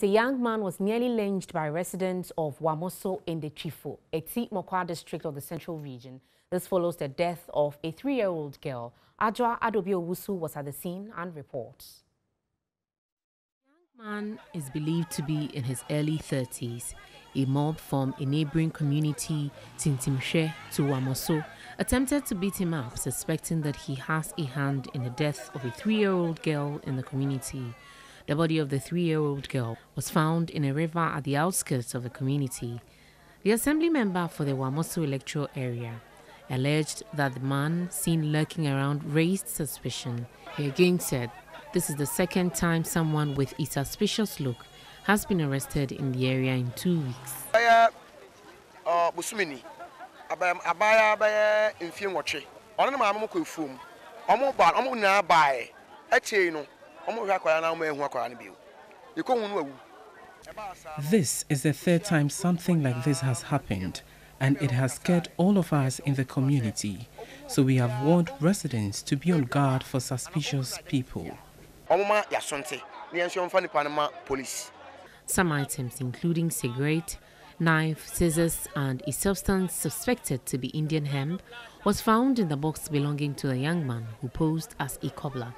The young man was nearly lynched by residents of Wamoso in the Twifo, Eti Mokwa district of the Central Region. This follows the death of a three-year-old girl. Adwa Adobe Owusu was at the scene and reports. The young man is believed to be in his early 30s. A mob from a neighboring community, Tintimshe to Wamoso, attempted to beat him up, suspecting that he has a hand in the death of a three-year-old girl in the community. The body of the three year old girl was found in a river at the outskirts of the community. The assembly member for the Wamoso electoral area alleged that the man seen lurking around raised suspicion. He again said this is the second time someone with a suspicious look has been arrested in the area in two weeks. no this is the third time something like this has happened, and it has scared all of us in the community. So we have warned residents to be on guard for suspicious people. Some items, including cigarette, knife, scissors, and a substance suspected to be Indian hemp, was found in the box belonging to the young man who posed as a cobbler.